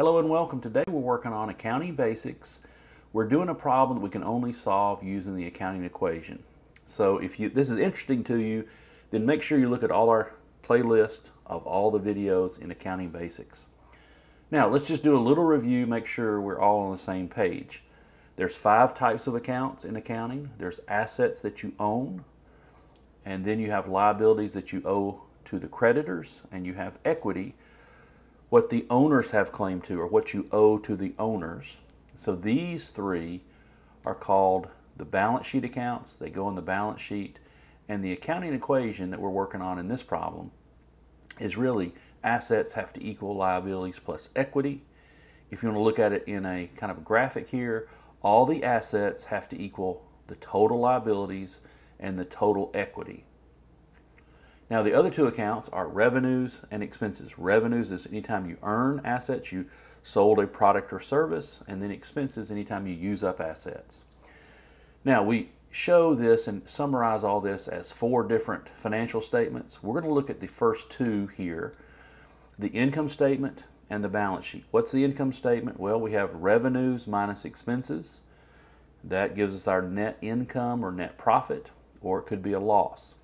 Hello and welcome. Today we're working on accounting basics. We're doing a problem that we can only solve using the accounting equation. So if you this is interesting to you, then make sure you look at all our playlist of all the videos in accounting basics. Now let's just do a little review, make sure we're all on the same page. There's five types of accounts in accounting. There's assets that you own, and then you have liabilities that you owe to the creditors, and you have equity, what the owners have claim to or what you owe to the owners. So these three are called the balance sheet accounts. They go in the balance sheet. And the accounting equation that we're working on in this problem is really assets have to equal liabilities plus equity. If you want to look at it in a kind of graphic here, all the assets have to equal the total liabilities and the total equity. Now the other two accounts are revenues and expenses. Revenues is anytime you earn assets, you sold a product or service, and then expenses anytime you use up assets. Now we show this and summarize all this as four different financial statements. We're going to look at the first two here, the income statement and the balance sheet. What's the income statement? Well, we have revenues minus expenses. That gives us our net income or net profit, or it could be a loss.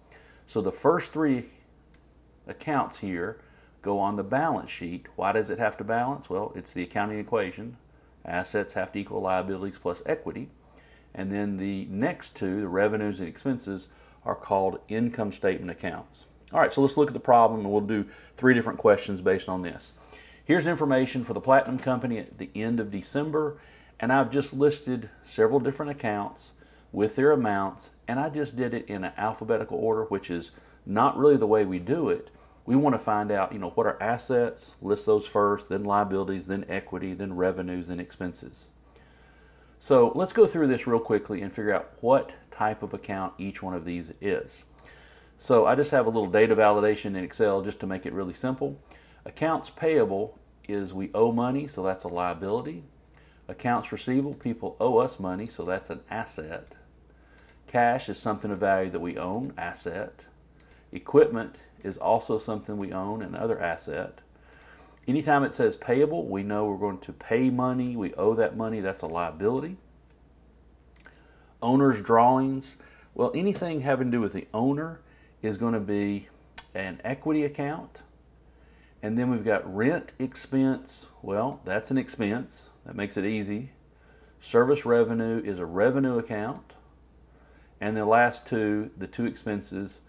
So the first three accounts here go on the balance sheet. Why does it have to balance? Well, it's the accounting equation. Assets have to equal liabilities plus equity. And then the next two, the revenues and expenses, are called income statement accounts. All right, so let's look at the problem and we'll do three different questions based on this. Here's information for the Platinum Company at the end of December, and I've just listed several different accounts with their amounts, and I just did it in an alphabetical order, which is not really the way we do it. We want to find out, you know, what are assets, list those first, then liabilities, then equity, then revenues, then expenses. So let's go through this real quickly and figure out what type of account each one of these is. So I just have a little data validation in Excel just to make it really simple. Accounts payable is we owe money, so that's a liability. Accounts receivable, people owe us money, so that's an asset. Cash is something of value that we own, asset. Equipment is also something we own, another asset. Anytime it says payable, we know we're going to pay money, we owe that money, that's a liability. Owner's drawings, well, anything having to do with the owner is going to be an equity account. And then we've got rent expense. Well, that's an expense. That makes it easy. Service revenue is a revenue account. And the last two, the two expenses,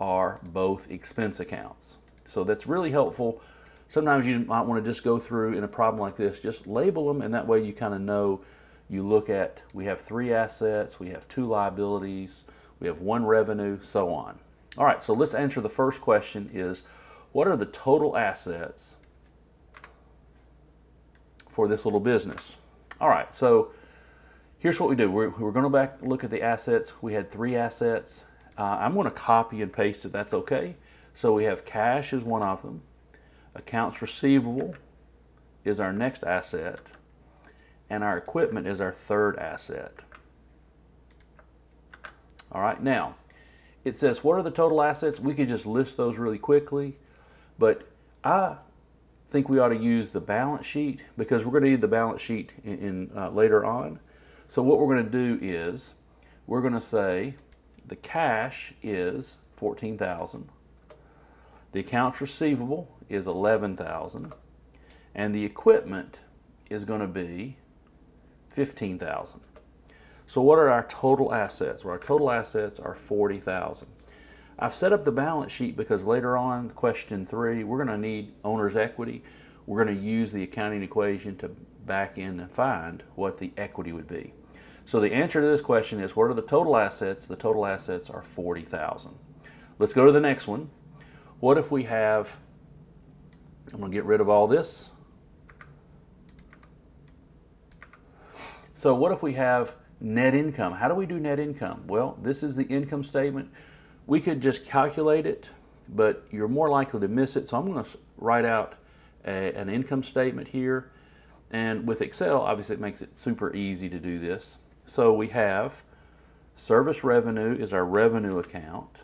are both expense accounts. So that's really helpful. Sometimes you might want to just go through in a problem like this, just label them, and that way you kind of know you look at we have three assets, we have two liabilities, we have one revenue, so on. All right, so let's answer the first question is what are the total assets for this little business? All right, so here's what we do. We're, we're going to back look at the assets. We had three assets. Uh, I'm going to copy and paste it. That's okay. So we have cash is one of them. Accounts receivable is our next asset. And our equipment is our third asset. All right, now it says what are the total assets? We could just list those really quickly, but I think we ought to use the balance sheet because we're going to need the balance sheet in, in uh, later on. So what we're going to do is we're going to say the cash is 14,000. The accounts receivable is 11,000 and the equipment is going to be 15,000. So what are our total assets? Well, our total assets are 40,000. I've set up the balance sheet because later on, question three, we're going to need owner's equity. We're going to use the accounting equation to back in and find what the equity would be. So the answer to this question is what are the total assets? The total assets are 40,000. Let's go to the next one. What if we have, I'm to get rid of all this. So what if we have Net income. How do we do net income? Well, this is the income statement. We could just calculate it, but you're more likely to miss it. So I'm going to write out a, an income statement here. And with Excel, obviously it makes it super easy to do this. So we have service revenue is our revenue account.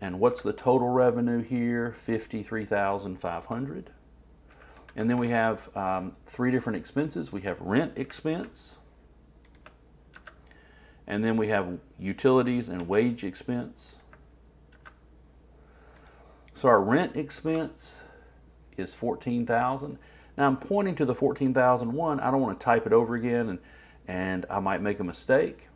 And what's the total revenue here? 53,500. And then we have um, three different expenses. We have rent expense, and then we have utilities and wage expense. So our rent expense is 14,000. Now I'm pointing to the 14,001. I don't want to type it over again and, and I might make a mistake.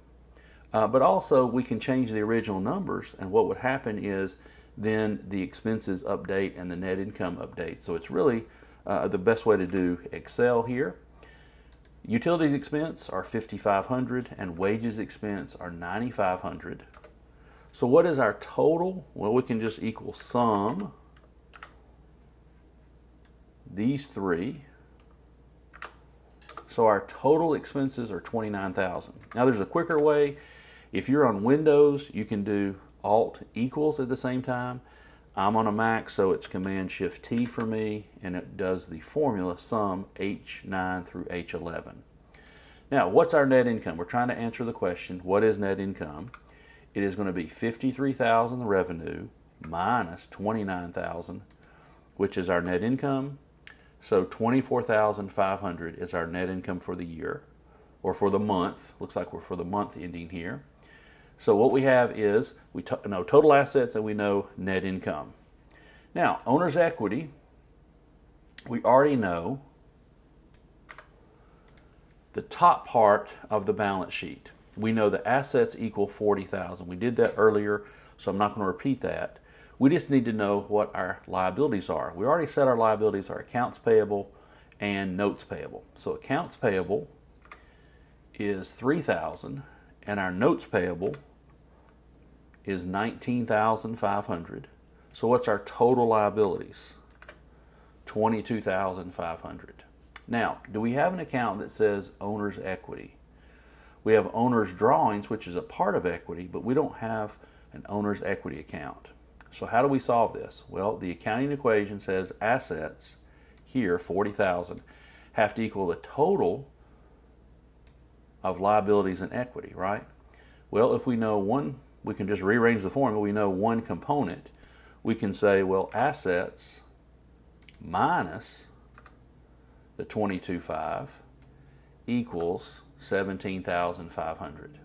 Uh, but also we can change the original numbers and what would happen is then the expenses update and the net income update. So it's really uh, the best way to do Excel here. Utilities expense are 5500 and wages expense are 9500 So what is our total? Well, we can just equal sum these three. So our total expenses are 29,000. Now there's a quicker way. If you're on Windows, you can do Alt equals at the same time. I'm on a Mac, so it's Command Shift T for me, and it does the formula sum H9 through H11. Now, what's our net income? We're trying to answer the question, what is net income? It is going to be 53,000 revenue minus 29,000, which is our net income. So 24,500 is our net income for the year, or for the month. Looks like we're for the month ending here. So what we have is we know total assets and we know net income. Now, owner's equity, we already know the top part of the balance sheet. We know the assets equal 40,000. We did that earlier, so I'm not going to repeat that. We just need to know what our liabilities are. We already said our liabilities are accounts payable and notes payable. So accounts payable is 3,000 and our notes payable is 19,500. So what's our total liabilities? 22,500. Now, do we have an account that says owner's equity? We have owner's drawings, which is a part of equity, but we don't have an owner's equity account. So how do we solve this? Well, the accounting equation says assets here, 40,000, have to equal the total of liabilities and equity, right? Well, if we know one, we can just rearrange the formula. We know one component. We can say, well, assets minus the 22.5 equals 17,500.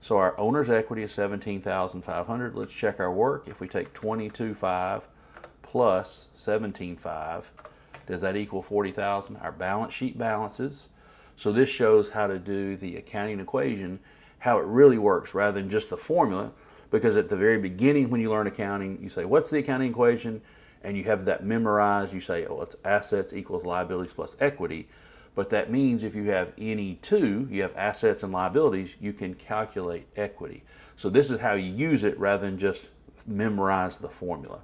So our owner's equity is 17,500. Let's check our work. If we take 22.5 plus 17.5, does that equal 40,000? Our balance sheet balances. So this shows how to do the accounting equation, how it really works rather than just the formula. Because at the very beginning when you learn accounting, you say, what's the accounting equation? And you have that memorized. You say, oh, it's assets equals liabilities plus equity. But that means if you have any two, you have assets and liabilities, you can calculate equity. So this is how you use it rather than just memorize the formula.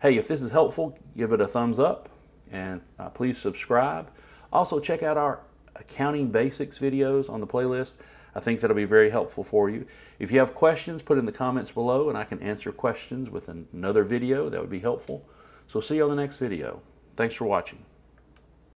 Hey, if this is helpful, give it a thumbs up and uh, please subscribe. Also check out our accounting basics videos on the playlist. I think that'll be very helpful for you. If you have questions, put in the comments below and I can answer questions with another video. That would be helpful. So see you on the next video. Thanks for watching.